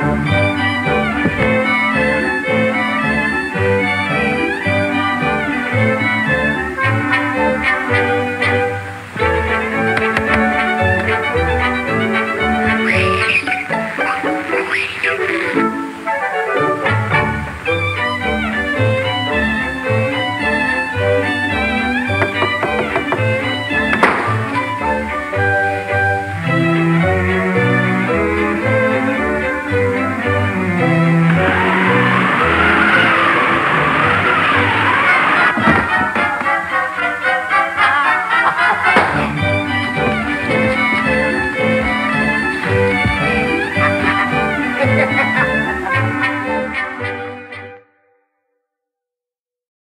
Bye. Yeah.